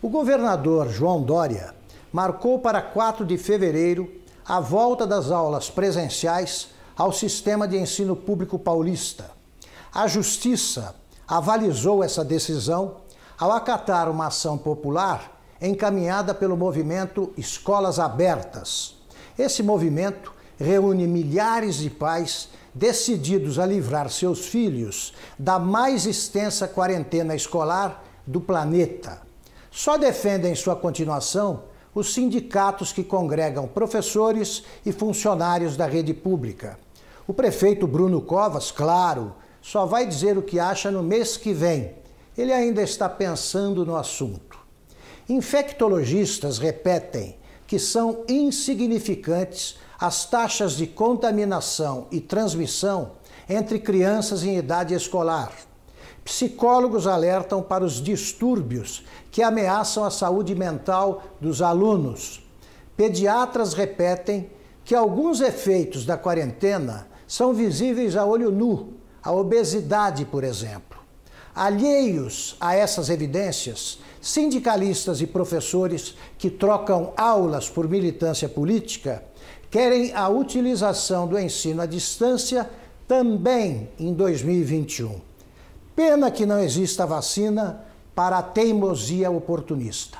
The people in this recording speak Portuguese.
O governador João Dória marcou para 4 de fevereiro a volta das aulas presenciais ao sistema de ensino público paulista. A Justiça avalizou essa decisão ao acatar uma ação popular encaminhada pelo movimento Escolas Abertas. Esse movimento reúne milhares de pais decididos a livrar seus filhos da mais extensa quarentena escolar do planeta. Só defendem sua continuação os sindicatos que congregam professores e funcionários da rede pública. O prefeito Bruno Covas, claro, só vai dizer o que acha no mês que vem. Ele ainda está pensando no assunto. Infectologistas repetem que são insignificantes as taxas de contaminação e transmissão entre crianças em idade escolar. Psicólogos alertam para os distúrbios que ameaçam a saúde mental dos alunos. Pediatras repetem que alguns efeitos da quarentena são visíveis a olho nu, a obesidade, por exemplo. Alheios a essas evidências, sindicalistas e professores que trocam aulas por militância política querem a utilização do ensino à distância também em 2021. Pena que não exista vacina para a teimosia oportunista.